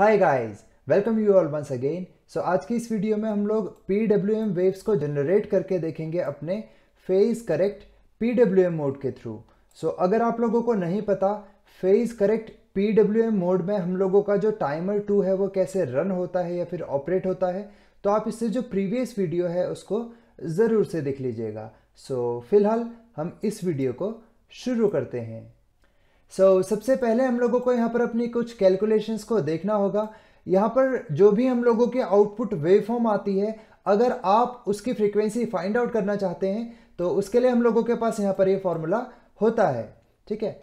Hi guys welcome you all once again so आज की इस वीडियो में हम लोग पी एम वेव्स को जनरेट करके देखेंगे अपने phase correct P M mode के थ्रू सो so, अगर आप लोगों को नहीं पता phase correct P M mode में हम लोगों का जो टाइमर टू है वो कैसे रन होता है या फिर ऑपरेट होता है तो आप इससे जो प्रीवियस वीडियो है उसको ज़रूर से देख लीजिएगा. सो so, फ़िलहाल हम इस वीडियो को शुरू करते हैं. सो so, सबसे पहले हम लोगों को यहाँ पर अपनी कुछ कैलकुलेशंस को देखना होगा। यहाँ पर जो भी हम लोगों की आउटपुट वेव फॉर्म आती है अगर आप उसकी फ्रीक्वेंसी फाइंड आउट करना चाहते हैं तो उसके लिए हम लोगों के पास यहाँ पर ये यह फॉर्मूला होता है। ठीक है?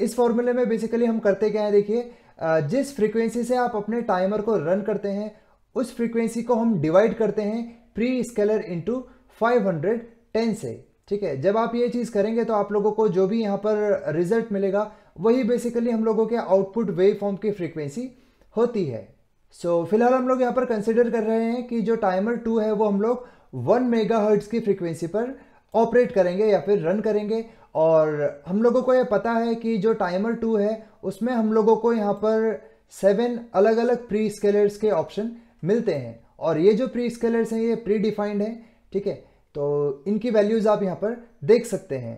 इस फॉर्मूले में बेसिकली हम करते क्या है देखिए? जिस फ्रीक्वेंसी से आप अपने टाइमर को रन करते हैं उस फ्रीक्वेंसी को हम डिवाइड करते हैं प्री स्केलर इंटू फाइव से। ठीक है जब आप ये चीज़ करेंगे तो आप लोगों को जो भी यहाँ पर रिज़ल्ट मिलेगा वही बेसिकली हम लोगों के आउटपुट वेव फॉर्म की फ्रीक्वेंसी होती है। सो so, फ़िलहाल हम लोग यहाँ पर कंसिडर कर रहे हैं कि जो टाइमर टू है वो हम लोग वन मेगा की फ्रिक्वेंसी पर ऑपरेट करेंगे या फिर रन करेंगे। और हम लोगों को यह पता है कि जो टाइमर टू है उसमें हम लोगों को यहाँ पर सेवन अलग अलग प्री स्केलर्स के ऑप्शन मिलते हैं। और ये जो प्री स्केलर्स हैं ये प्री डिफाइंड हैं ठीक है? तो इनकी वैल्यूज़ आप यहाँ पर देख सकते हैं।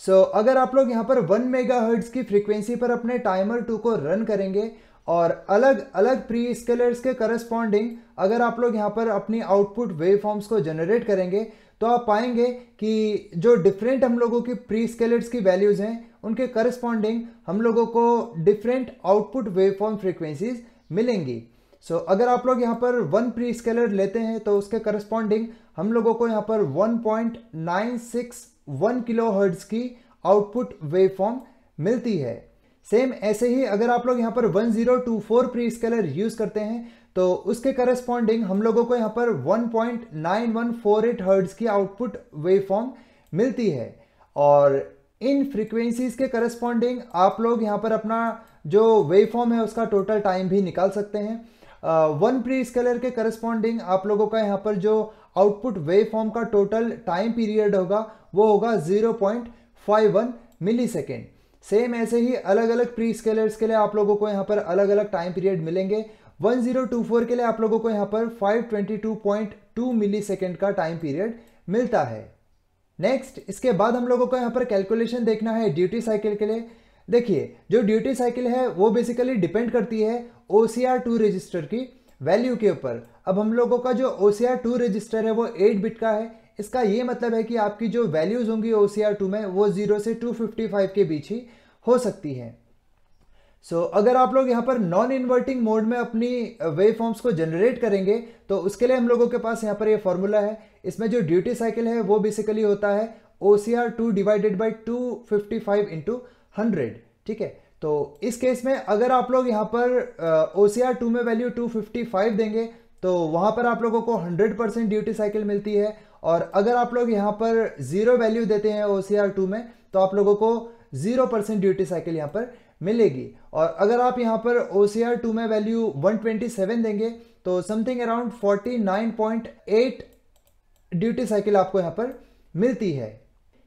सो so, अगर आप लोग यहाँ पर वन मेगा की फ्रीक्वेंसी पर अपने टाइमर टू को रन करेंगे और अलग अलग प्री स्केलर्स के करस्पॉन्डिंग अगर आप लोग यहाँ पर अपनी आउटपुट वेव फॉर्म्स को जनरेट करेंगे तो आप पाएँगे कि जो डिफरेंट हम लोगों की प्री स्केलर्स की वैल्यूज़ हैं उनके करस्पॉन्डिंग हम लोगों को different output wave form frequencies मिलेंगी। सो so, अगर आप लोग यहाँ पर वन प्री स्केलर लेते हैं तो उसके करस्पॉन्डिंग हम लोगों को यहाँ पर 1.961 किलो हर्ट्ज की आउटपुट वेव फॉर्म मिलती है। सेम ऐसे ही अगर आप लोग यहाँ पर 1024 प्री स्केलर यूज़ करते हैं तो उसके करस्पॉन्डिंग हम लोगों को यहाँ पर 1.9148 हर्ट्ज की आउटपुट वेव फॉर्म मिलती है। और इन फ्रीक्वेंसीज के करस्पॉन्डिंग आप लोग यहाँ पर अपना जो वेव फॉर्म है उसका टोटल टाइम भी निकाल सकते हैं। वन प्री स्केलर के करस्पॉन्डिंग आप लोगों का यहाँ पर जो आउटपुट वेव फॉर्म का टोटल टाइम पीरियड होगा, वो होगा 0.51 मिली सेकेंड सेम ऐसे ही अलग अलग प्री स्केलर्स के लिए आप लोगों को यहाँ पर अलग अलग टाइम पीरियड मिलेंगे। 1024 के लिए आप लोगों को यहाँ पर 522.2 मिली सेकेंड का टाइम पीरियड मिलता है। नेक्स्ट, इसके बाद हम लोगों को यहाँ पर कैलकुलेशन देखना है ड्यूटी साइकिल के लिए। देखिए, जो ड्यूटी साइकिल है, वो बेसिकली डिपेंड करती है ओ टू रजिस्टर की वैल्यू के ऊपर। अब हम लोगों का जो ओ टू रजिस्टर है वो एट बिट का है। इसका ये मतलब है कि आपकी जो वैल्यूज़ होंगी ओ टू में वो ज़ीरो से 255 के बीच ही हो सकती है। सो so, अगर आप लोग यहाँ पर नॉन इन्वर्टिंग मोड में अपनी वेव फॉर्म्स को जनरेट करेंगे तो उसके लिए हम लोगों के पास यहाँ पर ये यह फॉर्मूला है। इसमें जो ड्यूटी साइकिल है वो बेसिकली होता है O C R two divided by two fifty five into hundred ठीक है? तो इस केस में अगर आप लोग यहाँ पर ओ सी आर टू में वैल्यू टू फिफ्टी फाइव देंगे तो वहाँ पर आप लोगों को हंड्रेड परसेंट ड्यूटी साइकिल मिलती है। और अगर आप लोग यहाँ पर ज़ीरो वैल्यू देते हैं ओ सी आर टू में तो आप लोगों को ज़ीरो परसेंट ड्यूटी साइकिल यहाँ पर मिलेगी। और अगर आप यहाँ पर ओ सी आर टू में वैल्यू वन ट्वेंटी सेवन देंगे तो something around forty nine point eight duty cycle आपको यहाँ पर मिलती है।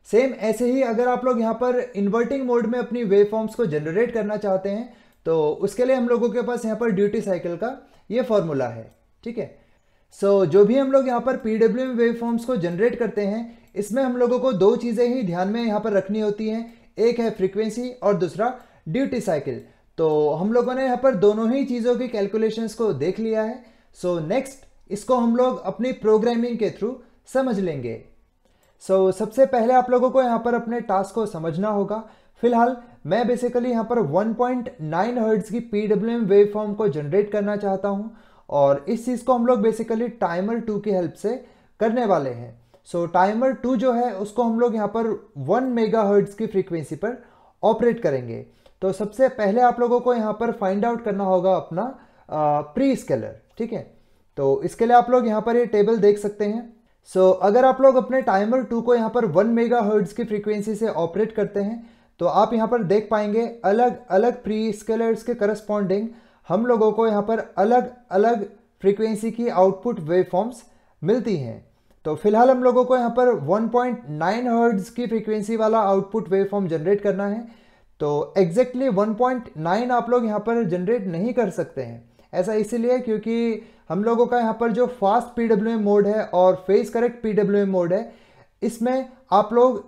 सेम ऐसे ही अगर आप लोग यहाँ पर इन्वर्टिंग मोड में अपनी वेव फॉर्म्स को जनरेट करना चाहते हैं तो उसके लिए हम लोगों के पास यहाँ पर ड्यूटी साइकिल का ये फॉर्मूला है। ठीक है? सो so, जो भी हम लोग यहाँ पर पीडब्ल्यू वेव फॉर्म्स को जनरेट करते हैं इसमें हम लोगों को दो चीज़ें ही ध्यान में यहाँ पर रखनी होती हैं। एक है फ्रीक्वेंसी और दूसरा ड्यूटी साइकिल तो हम लोगों ने यहाँ पर दोनों ही चीज़ों की कैलकुलेशंस को देख लिया है। सो so, नेक्स्ट इसको हम लोग अपनी प्रोग्रामिंग के थ्रू समझ लेंगे। सो so, सबसे पहले आप लोगों को यहाँ पर अपने टास्क को समझना होगा। फ़िलहाल मैं बेसिकली यहाँ पर 1.9 पॉइंट हर्ट्ज की पीडब्ल्यूएम वेव फॉर्म को जनरेट करना चाहता हूँ। और इस चीज़ को हम लोग बेसिकली टाइमर टू की हेल्प से करने वाले हैं। सो टाइमर टू जो है उसको हम लोग यहाँ पर वन मेगा की फ्रीक्वेंसी पर ऑपरेट करेंगे। तो सबसे पहले आप लोगों को यहाँ पर फाइंड आउट करना होगा अपना प्री स्केलर ठीक है? तो इसके लिए आप लोग यहाँ पर ये टेबल देख सकते हैं। सो so, अगर आप लोग अपने टाइमर टू को यहाँ पर वन मेगा हर्ट्ज की फ्रीक्वेंसी से ऑपरेट करते हैं तो आप यहाँ पर देख पाएँगे अलग अलग प्री स्केलर्स के करस्पॉन्डिंग हम लोगों को यहाँ पर अलग अलग फ्रीक्वेंसी की आउटपुट वेव फॉर्म्स मिलती हैं। तो फ़िलहाल हम लोगों को यहाँ पर 1.9 पॉइंट की फ्रीक्वेंसी वाला आउटपुट वेव फॉर्म जनरेट करना है। तो एग्जैक्टली exactly 1.9 आप लोग यहाँ पर जनरेट नहीं कर सकते हैं। ऐसा इसीलिए क्योंकि हम लोगों का यहाँ पर जो फास्ट पी मोड है और फेस करेक्ट पीडब्ल्यूएम मोड है, इसमें आप लोग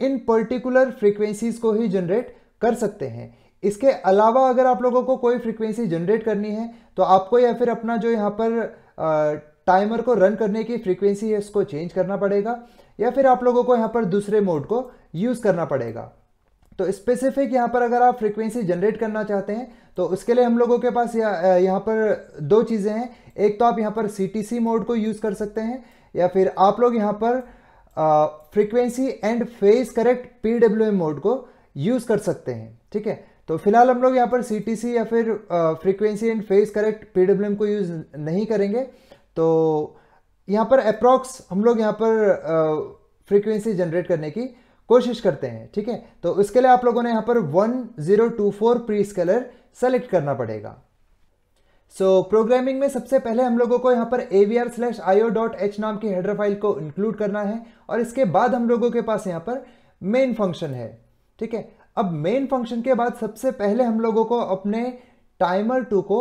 इन पर्टिकुलर फ्रीक्वेंसीज को ही जनरेट कर सकते हैं। इसके अलावा अगर आप लोगों को कोई फ्रीक्वेंसी जनरेट करनी है तो आपको या फिर अपना जो यहाँ पर टाइमर को रन करने की फ्रीक्वेंसी है, उसको चेंज करना पड़ेगा, या फिर आप लोगों को यहाँ पर दूसरे मोड को यूज़ करना पड़ेगा। तो स्पेसिफिक यहाँ पर अगर आप फ्रीक्वेंसी जनरेट करना चाहते हैं तो उसके लिए हम लोगों के पास यहाँ पर दो चीज़ें हैं। एक तो आप यहाँ पर सीटीसी मोड को यूज़ कर सकते हैं, या फिर आप लोग यहाँ पर frequency and phase correct PWM mode को यूज़ कर सकते हैं, ठीक है? तो फ़िलहाल हम लोग यहाँ पर सीटीसी या फिर frequency and phase correct P को यूज़ नहीं करेंगे। तो यहाँ पर अप्रॉक्स हम लोग यहाँ पर फ्रीक्वेंसी जनरेट करने की कोशिश करते हैं ठीक है? तो उसके लिए आप लोगों ने यहाँ पर 1024 प्री स्केलर सेलेक्ट करना पड़ेगा। सो so, प्रोग्रामिंग में सबसे पहले हम लोगों को यहाँ पर avar slash IO dot H नाम की हेडर फ़ाइल को इंक्लूड करना है और इसके बाद हम लोगों के पास यहाँ पर मेन फ़ंक्शन है ठीक है? अब मेन फ़ंक्शन के बाद सबसे पहले हम लोगों को अपने टाइमर टू को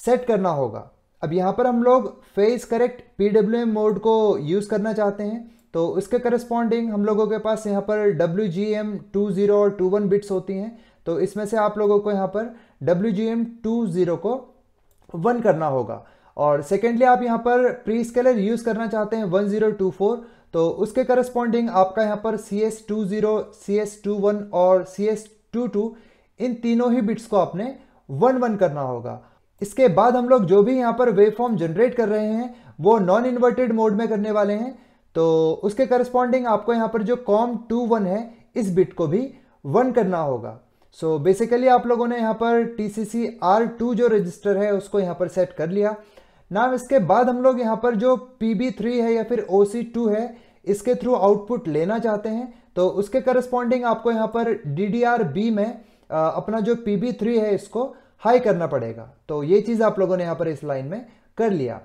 सेट करना होगा। अब यहाँ पर हम लोग फेस करेक्ट पी मोड को यूज़ करना चाहते हैं। तो उसके करस्पॉन्डिंग हम लोगों के पास यहाँ पर W G M two zero और टू वन बिट्स होती हैं। तो इसमें से आप लोगों को यहाँ पर W G M two zero को वन करना होगा। और सेकेंडली आप यहाँ पर प्री स्केलर यूज़ करना चाहते हैं वन ज़ीरो टू फोर तो उसके करस्पॉन्डिंग आपका यहाँ पर C S two zero C S two one और सी एस टू टू इन तीनों ही बिट्स को आपने वन वन करना होगा। इसके बाद हम लोग जो भी यहाँ पर वेव फॉर्म जनरेट कर रहे हैं, वो नॉन इन्वर्टेड मोड में करने वाले हैं। तो उसके करस्पॉन्डिंग आपको यहाँ पर जो कॉम टू वन है, इस बिट को भी वन करना होगा। सो so बेसिकली आप लोगों ने यहाँ पर T C C R two जो रजिस्टर है, उसको यहाँ पर सेट कर लिया। नाम इसके बाद हम लोग यहाँ पर जो पी बी थ्री है या फिर ओ सी टू है, इसके थ्रू आउटपुट लेना चाहते हैं। तो उसके करस्पॉन्डिंग आपको यहाँ पर बी में अपना जो पी बी थ्री है इसको हाई करना पड़ेगा। तो ये चीज़ आप लोगों ने यहाँ पर इस लाइन में कर लिया।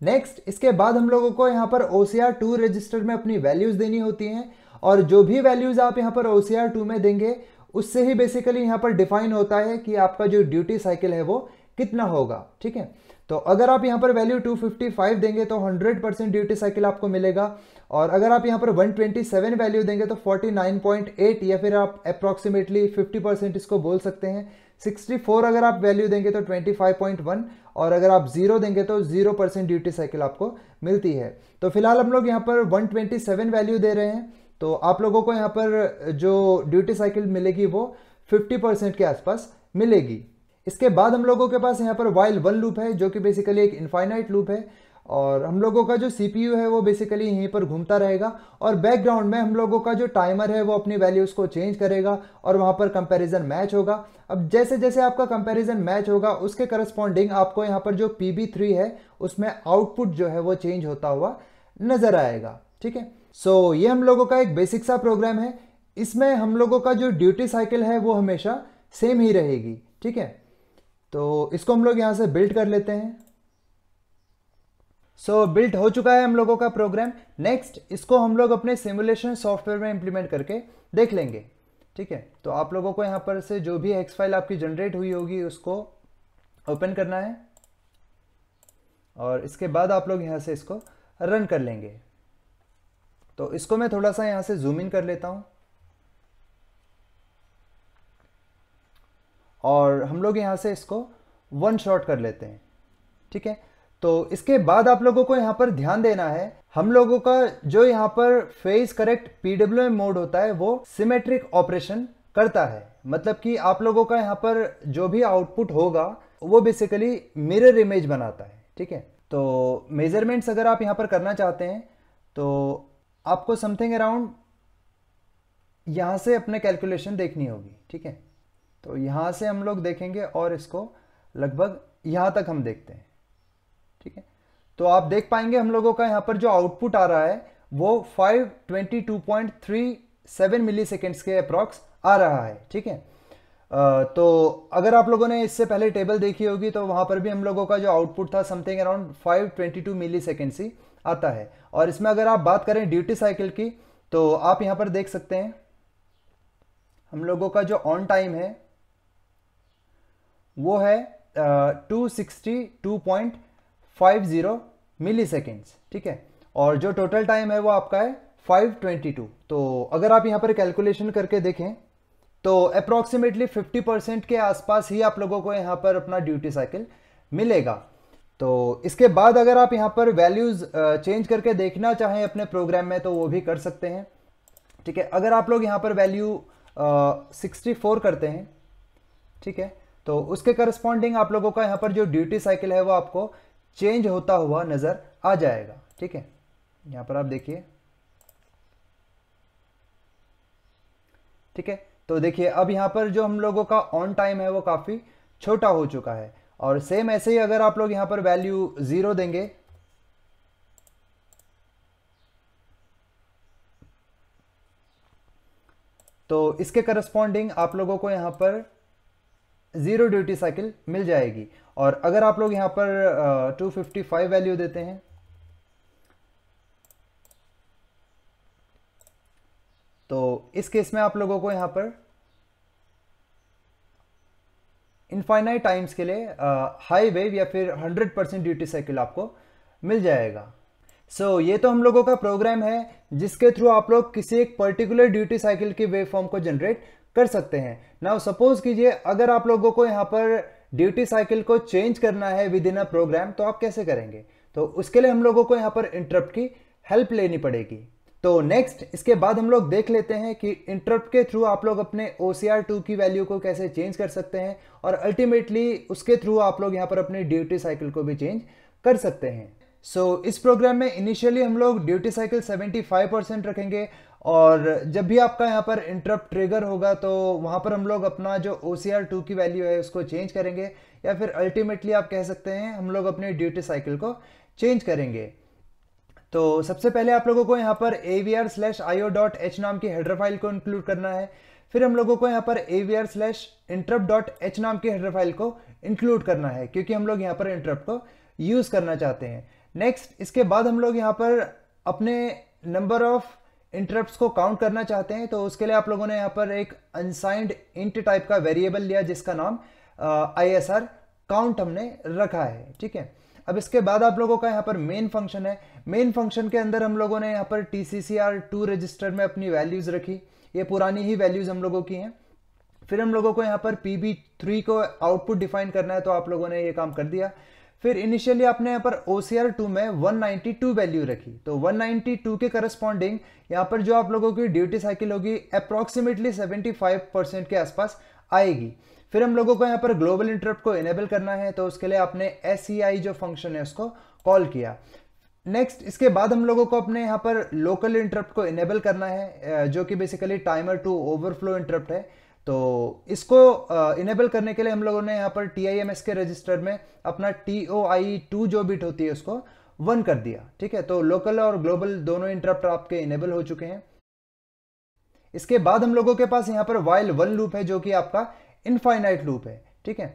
नेक्स्ट इसके बाद हम लोगों को यहाँ पर ओ टू रजिस्टर में अपनी वैल्यूज़ देनी होती हैं। और जो भी वैल्यूज़ आप यहाँ पर ओ टू में देंगे, उससे ही बेसिकली यहाँ पर डिफाइन होता है कि आपका जो ड्यूटी साइकिल है वो कितना होगा। ठीक है? तो अगर आप यहाँ पर वैल्यू 255 देंगे तो 100 परसेंट ड्यूटी साइकिल आपको मिलेगा। और अगर आप यहाँ पर 127 वैल्यू देंगे तो 49.8 या फिर आप अप्रॉक्सीमेटली 50 परसेंट इसको बोल सकते हैं। 64 अगर आप वैल्यू देंगे तो 25.1 और अगर आप ज़ीरो देंगे तो ज़ीरो परसेंट ड्यूटी साइकिल आपको मिलती है। तो फ़िलहाल हम लोग यहाँ पर 127 वैल्यू दे रहे हैं। तो आप लोगों को यहाँ पर जो ड्यूटी साइकिल मिलेगी वो 50 परसेंट के आसपास मिलेगी। इसके बाद हम लोगों के पास यहाँ पर वाइल वन लूप है, जो कि बेसिकली एक इनफाइनाइट लूप है। और हम लोगों का जो सीपीयू है, वो बेसिकली यहीं पर घूमता रहेगा। और बैकग्राउंड में हम लोगों का जो टाइमर है, वो अपनी वैल्यूज़ को चेंज करेगा और वहाँ पर कंपैरिजन मैच होगा। अब जैसे जैसे आपका कंपैरिजन मैच होगा, उसके करस्पॉन्डिंग आपको यहाँ पर जो पी है, उसमें आउटपुट जो है, वो चेंज होता हुआ नज़र आएगा। ठीक है? सो ये हम लोगों का एक बेसिक सा प्रोग्राम है। इसमें हम लोगों का जो ड्यूटी साइकिल है, वो हमेशा सेम ही रहेगी। ठीक है? तो इसको हम लोग यहाँ से बिल्ड कर लेते हैं। सो so, बिल्ड हो चुका है हम लोगों का प्रोग्राम नेक्स्ट इसको हम लोग अपने सिमुलेशन सॉफ्टवेयर में इंप्लीमेंट करके देख लेंगे। ठीक है? तो आप लोगों को यहाँ पर से जो भी एक्स फ़ाइल आपकी जनरेट हुई होगी उसको ओपन करना है। और इसके बाद आप लोग यहाँ से इसको रन कर लेंगे। तो इसको मैं थोड़ा सा यहाँ से जूम इन कर लेता हूँ। और हम लोग यहाँ से इसको वन शॉट कर लेते हैं। ठीक है? तो इसके बाद आप लोगों को यहाँ पर ध्यान देना है, हम लोगों का जो यहाँ पर फेस करेक्ट पीडब्ल्यू मोड होता है, वो सिमेट्रिक ऑपरेशन करता है। मतलब कि आप लोगों का यहाँ पर जो भी आउटपुट होगा, वो बेसिकली मिरर इमेज बनाता है। ठीक है? तो मेजरमेंट्स अगर आप यहाँ पर करना चाहते हैं तो आपको समथिंग अराउंड यहाँ से अपने कैलकुलेशन देखनी होगी। ठीक है? तो यहाँ से हम लोग देखेंगे और इसको लगभग यहाँ तक हम देखते हैं। ठीक है? तो आप देख पाएँगे हम लोगों का यहाँ पर जो आउटपुट आ रहा है, वो 522.37 मिली सेकेंड्स के अप्रॉक्स आ रहा है। ठीक है? तो अगर आप लोगों ने इससे पहले टेबल देखी होगी तो वहाँ पर भी हम लोगों का जो आउटपुट था समथिंग अराउंड 522 मिली ही आता है। और इसमें अगर आप बात करें ड्यूटी साइकिल की तो आप यहाँ पर देख सकते हैं, हम लोगों का जो ऑन टाइम है वो है two sixty two point five zero milliseconds ठीक है? और जो टोटल टाइम है वो आपका है 522 तो अगर आप यहाँ पर कैलकुलेशन करके देखें तो अप्रॉक्सीमेटली 50 परसेंट के आसपास ही आप लोगों को यहाँ पर अपना ड्यूटी साइकिल मिलेगा। तो इसके बाद अगर आप यहाँ पर वैल्यूज़ चेंज करके देखना चाहें अपने प्रोग्राम में तो वो भी कर सकते हैं। ठीक है? अगर आप लोग यहाँ पर वैल्यू सिक्सटी फोर करते हैं, ठीक है? तो उसके करस्पॉन्डिंग आप लोगों का यहाँ पर जो ड्यूटी साइकिल है वो आपको चेंज होता हुआ नज़र आ जाएगा। ठीक है? यहाँ पर आप देखिए। ठीक है? तो देखिए, अब यहाँ पर जो हम लोगों का ऑन टाइम है वो काफ़ी छोटा हो चुका है। और सेम ऐसे ही अगर आप लोग यहाँ पर वैल्यू ज़ीरो देंगे तो इसके करस्पॉन्डिंग आप लोगों को यहाँ पर ज़ीरो ड्यूटी साइकिल मिल जाएगी। और अगर आप लोग यहाँ पर टू फिफ्टी फाइव वैल्यू देते हैं तो इस केस में आप लोगों को यहाँ पर इनफाइनाइट टाइम्स के लिए हाई uh, वेव या फिर 100 परसेंट ड्यूटी साइकिल आपको मिल जाएगा। सो so, ये तो हम लोगों का प्रोग्राम है जिसके थ्रू आप लोग किसी एक पर्टिकुलर ड्यूटी साइकिल की वेव फॉर्म को जनरेट कर सकते हैं। नाउ सपोज़ कीजिए अगर आप लोगों को यहाँ पर ड्यूटी साइकिल को चेंज करना है विद इन अ प्रोग्राम तो आप कैसे करेंगे? तो उसके लिए हम लोगों को यहाँ पर इंटरप्ट की हेल्प लेनी पड़ेगी। तो नेक्स्ट इसके बाद हम लोग देख लेते हैं कि इंटरप्ट के थ्रू आप लोग अपने ओ टू की वैल्यू को कैसे चेंज कर सकते हैं और अल्टीमेटली उसके थ्रू आप लोग यहाँ पर अपनी ड्यूटी साइकिल को भी चेंज कर सकते हैं। सो so, इस प्रोग्राम में इनिशियली हम लोग ड्यूटी साइकिल 75 परसेंट रखेंगे और जब भी आपका यहाँ पर इंटरप्ट ट्रिगर होगा तो वहाँ पर हम लोग अपना जो ओ सी आर टू की वैल्यू है, उसको चेंज करेंगे, या फिर अल्टीमेटली आप कह सकते हैं, हम लोग अपनी ड्यूटी साइकिल को चेंज करेंगे। तो सबसे पहले आप लोगों को यहाँ पर A V R slash IO dot H नाम की हेडर फ़ाइल को इंक्लूड करना है। फिर हम लोगों को यहाँ पर A V R slash interrupt dot H नाम की हेडर फ़ाइल को इंक्लूड करना है, क्योंकि हम लोग यहाँ पर इंटरप्ट को यूज़ करना चाहते हैं। नेक्स्ट इसके बाद हम लोग यहाँ पर अपने नंबर ऑफ़ इंटरप्ट को काउंट करना चाहते हैं तो उसके लिए आप लोगों ने यहाँ पर एक अनसाइंड इंट टाइप का वेरिएबल लिया जिसका नाम आई एस आर काउंट हमने रखा है, ठीक है? अब इसके बाद आप लोगों का यहाँ पर मेन फ़ंक्शन है। मेन फ़ंक्शन के अंदर हम लोगों ने यहाँ पर T C C R two register में अपनी वैल्यूज़ रखी। ये पुरानी ही वैल्यूज़ हम लोगों की हैं। फिर हम लोगों को यहाँ पर पी बी थ्री को आउटपुट डिफाइन करना है तो आप लोगों ने ये काम कर दिया। फिर इनिशियली आपने यहाँ पर OCR 2 में 192 वैल्यू रखी। तो 192 के करस्पॉन्डिंग यहाँ पर जो आप लोगों की ड्यूटी साइकिल होगी अप्रोक्सीमेटली 75 परसेंट के आसपास आएगी। फिर हम लोगों को यहाँ पर ग्लोबल इंटरप्ट को इनेबल करना है तो उसके लिए आपने एस e जो फ़ंक्शन है उसको कॉल किया। नेक्स्ट इसके बाद हम लोगों को अपने यहाँ पर लोकल इंटरप्ट को इनेबल करना है जो कि basically timer two overflow interrupt है। तो इसको इनेबल करने के लिए हम लोगों ने यहाँ पर टीआईएमएस के रजिस्टर में अपना टी ओ आई टू जो बिट होती है उसको वन कर दिया, ठीक है? तो लोकल और ग्लोबल दोनों इंटरप्ट आपके इनेबल हो चुके हैं। इसके बाद हम लोगों के पास यहाँ पर वाइल वन लूप है जो कि आपका इनफाइनाइट लूप है, ठीक है?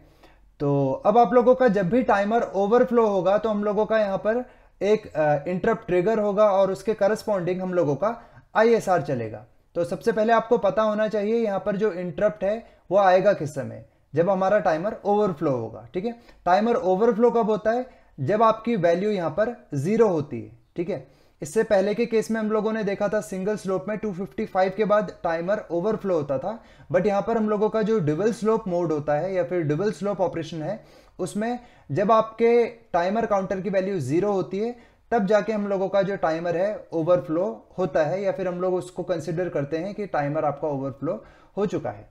तो अब आप लोगों का जब भी टाइमर ओवरफ्लो होगा तो हम लोगों का यहाँ पर एक इंटरप्ट ट्रिगर होगा और उसके करस्पॉन्डिंग हम लोगों का आईएसआर चलेगा। तो सबसे पहले आपको पता होना चाहिए यहाँ पर जो इंटरप्ट है, वो आएगा किस समय? जब हमारा टाइमर ओवरफ्लो होगा, ठीक है? टाइमर ओवरफ्लो कब होता है? जब आपकी वैल्यू यहाँ पर ज़ीरो होती है, ठीक है? इससे पहले के केस में हम लोगों ने देखा था सिंगल स्लोप में 255 के बाद टाइमर ओवरफ्लो होता था बट यहाँ पर हम लोगों का जो डबल स्लोप मोड होता है या फिर डबल स्लोप ऑपरेशन है, उसमें जब आपके टाइमर काउंटर की वैल्यू ज़ीरो होती है तब जाके हम लोगों का जो टाइमर है ओवरफ्लो होता है, या फिर हम लोग उसको कंसिडर करते हैं कि टाइमर आपका ओवरफ्लो हो चुका है।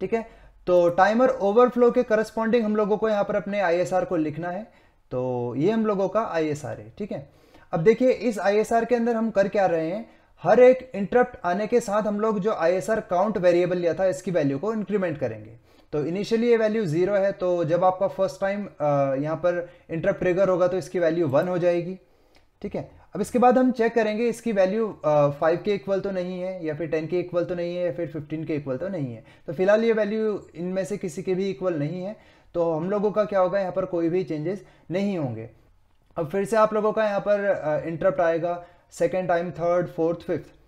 ठीक है? तो टाइमर ओवरफ्लो के करस्पॉन्डिंग हम लोगों को यहाँ पर अपने आईएसआर को लिखना है। तो ये हम लोगों का आईएसआर है, ठीक है? अब देखिए, इस आईएसआर के अंदर हम कर क्या रहे हैं? हर एक इंटरप्ट आने के साथ हम लोग जो आईएसआर काउंट वेरिएबल लिया था, इसकी वैल्यू को इंक्रीमेंट करेंगे। तो इनिशियली ये वैल्यू ज़ीरो है तो जब आपका फ़र्स्ट टाइम यहाँ पर इंटरप्ट ट्रिगर होगा तो इसकी वैल्यू वन हो जाएगी। ठीक है? अब इसके बाद हम चेक करेंगे इसकी वैल्यू फाइव के इक्वल तो नहीं है या फिर टेन के इक्वल तो नहीं है या फिर फिफ्टीन के इक्वल तो नहीं है। तो फ़िलहाल ये वैल्यू इनमें से किसी के भी इक्वल नहीं है। तो हम लोगों का क्या होगा? यहाँ पर कोई भी चेंजेस नहीं होंगे। अब फिर से आप लोगों का यहाँ पर इंटरप्ट आएगा। Second time third fourth fifth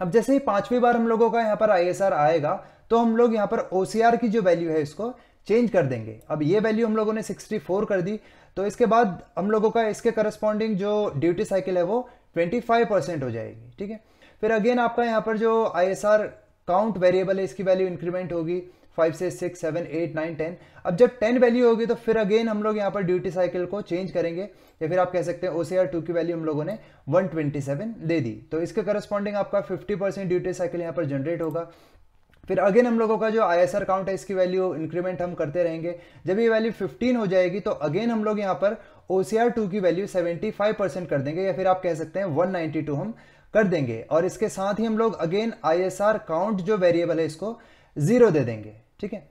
अब जैसे ही पांचवी बार हम लोगों का यहाँ पर आईएसआर आएगा तो हम लोग यहाँ पर ओसीआर की जो वैल्यू है इसको चेंज कर देंगे। अब ये वैल्यू हम लोगों ने 64 कर दी। तो इसके बाद हम लोगों का इसके करस्पॉन्डिंग जो ड्यूटी साइकिल है वो 25 परसेंट हो जाएगी, ठीक है? फिर अगेन आपका यहाँ पर जो आईएसआर काउंट वेरिएबल है, इसकी वैल्यू इंक्रीमेंट होगी फाइव से six seven eight nine ten अब जब टेन वैल्यू होगी तो फिर अगेन हम लोग यहाँ पर ड्यूटी साइकिल को चेंज करेंगे, या फिर आप कह सकते हैं ओसीआर टू की वैल्यू हम लोगों ने 127 दे दी। तो इसके करस्पॉन्डिंग आपका 50 परसेंट ड्यूटी साइकिल यहाँ पर जनरेट होगा। फिर अगेन हम लोगों का जो आई एस आर काउंट है, इसकी वैल्यू इंक्रीमेंट हम करते रहेंगे। जब ये वैल्यू 15 हो जाएगी तो अगेन हम लोग यहाँ पर ओसीआर टू की वैल्यू 75 परसेंट कर देंगे, या फिर आप कह सकते हैं 192 हम कर देंगे। और इसके साथ ही हम लोग again I S R count जो वेरिएबल है, इसको ज़ीरो दे देंगे। ठीक है?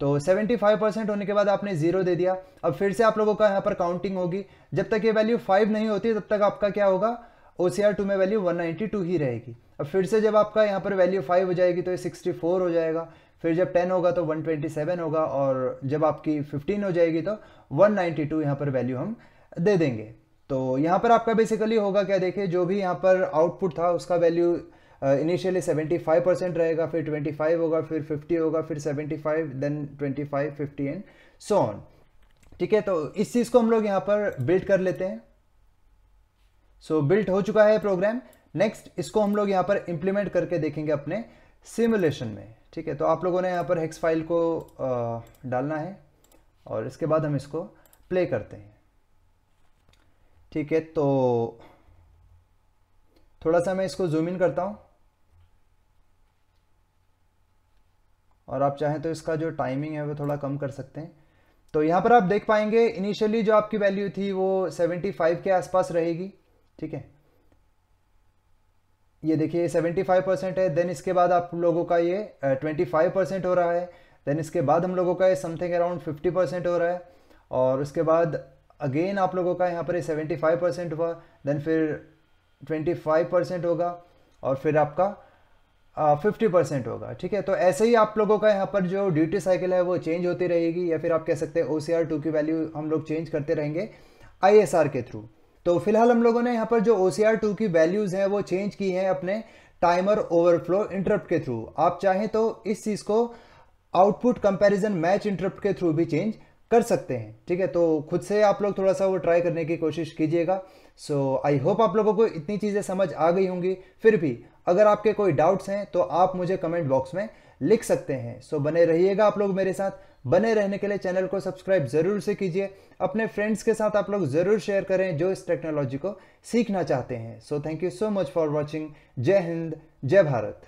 तो 75 परसेंट होने के बाद आपने ज़ीरो दे दिया। अब फिर से आप लोगों का यहाँ पर काउंटिंग होगी। जब तक ये वैल्यू फाइव नहीं होती, तब तक आपका क्या होगा? ओसीआर टू में वैल्यू 192 ही रहेगी। अब फिर से जब आपका यहाँ पर वैल्यू फाइव हो जाएगी तो ये 64 हो जाएगा। फिर जब 10 होगा तो 127 होगा और जब आपकी 15 हो जाएगी तो 192 यहाँ पर वैल्यू हम दे देंगे। तो यहाँ पर आपका बेसिकली होगा क्या? देखिए, जो भी यहाँ पर आउटपुट था, उसका value initially seventy five percent रहेगा, फिर ट्वेंटी फाइव होगा, फिर फिफ्टी होगा, फिर seventy five then twenty five fifty and so on ठीक है तो इस चीज़ को हम लोग यहाँ पर बिल्ड कर लेते हैं। सो so, बिल्ड हो चुका है प्रोग्राम नेक्स्ट इसको हम लोग यहाँ पर इंप्लीमेंट करके देखेंगे अपने सिमुलेशन में. ठीक है तो आप लोगों ने यहाँ पर हेक्स फ़ाइल को आ, डालना है और इसके बाद हम इसको प्ले करते हैं. ठीक है तो थोड़ा सा मैं इसको जूम इन करता हूँ. और आप चाहें तो इसका जो टाइमिंग है वो थोड़ा कम कर सकते हैं. तो यहाँ पर आप देख पाएँगे इनिशियली जो आपकी वैल्यू थी वो 75 के आसपास रहेगी. ठीक है? ये देखिए 75 परसेंट है देन इसके बाद आप लोगों का ये 25 परसेंट हो रहा है देन इसके बाद हम लोगों का ये समथिंग अराउंड 50 परसेंट हो रहा है, और उसके बाद अगेन आप लोगों का यहाँ पर सेवेंटी फाइव परसेंट हुआ देन फिर 25 परसेंट होगा, और फिर आपका फिफ्टी परसेंट होगा, ठीक है? तो ऐसे ही आप लोगों का यहाँ पर जो ड्यूटी साइकिल है वो चेंज होती रहेगी, या फिर आप कह सकते हैं ओ सी आर टू की वैल्यू हम लोग चेंज करते रहेंगे आई एस आर के थ्रू तो फ़िलहाल हम लोगों ने यहाँ पर जो ओ सी की वैल्यूज़ हैं वो चेंज की हैं अपने टाइमर ओवरफ्लो इंटरप्ट के थ्रू आप चाहें तो इस चीज़ को आउटपुट कंपैरिजन मैच इंटरप्ट के थ्रू भी चेंज कर सकते हैं। ठीक है तो खुद से आप लोग थोड़ा सा वो ट्राई करने की कोशिश कीजिएगा। सो आई होप आप लोगों को इतनी चीज़ें समझ आ गई होंगी। फिर भी अगर आपके कोई डाउट्स हैं तो आप मुझे कमेंट बॉक्स में लिख सकते हैं। सो so, बने रहिएगा आप लोग मेरे साथ। बने रहने के लिए चैनल को सब्सक्राइब ज़रूर से कीजिए। अपने फ्रेंड्स के साथ आप लोग ज़रूर शेयर करें जो इस टेक्नोलॉजी को सीखना चाहते हैं। So thank you so much for watching जय हिंद, जय भारत।